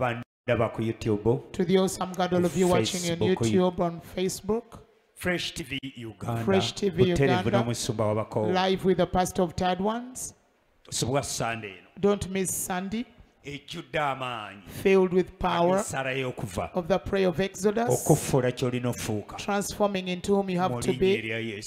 bandaba ku youtube. To the awesome God, all of you watching on YouTube, on Facebook, fresh tv uganda. Fresh TV Uganda. live with the pastor of Tired Ones. sobwa sunday Don't miss Sunday, ejjudde amaanyi filled with power of the prayer of Exodus, okufuula ky'olina ofuuka transforming into whom you have to be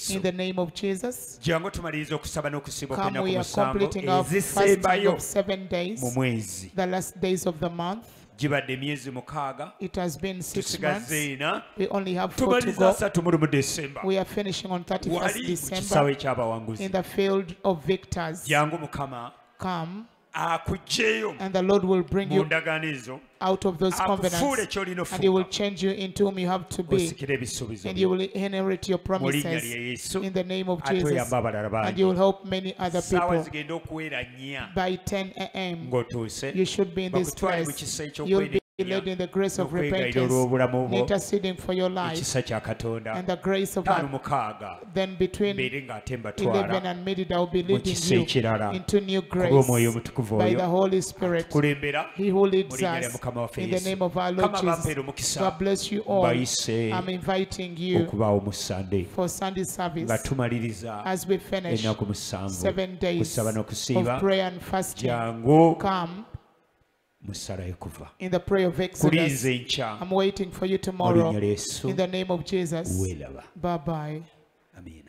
in the name of Jesus. jangu tumaliriza okusaba are completing our fasting ezisembayo of seven days, mu mwezi. the last days of the month gibadde emyezi mukaaga. Tusigaze ena tumaliriza asatu muli mu desemba wali mu kisaawe ekyabawanguzi jangu mukama. Akuggyeyo and the Lord will bring mu you ndagaano ezo out of those covenants, and He will change you into whom you have to be, and you will inherit your promises in the name of Jesus, and you will help many other people. zigenda okuwera nnya By 10 a.m., you should be in this place. You'll be in the grace of repentance, olw'obulamu and bwo interceding for your life, ekisa kya katonda. and the grace of God. Then between mbeere ng'ate 11 and midnight, I will be leading you into new grace by the Holy Spirit. He who leads us in the name of our Lord Jesus. God bless you all. I'm inviting you okubaawo mu sande for Sunday service. As we finish seven days of prayer and fasting. Come in the prayer of Exodus. I'm waiting for you tomorrow linnya lya yesu in the name of Jesus. Bye bye. amiina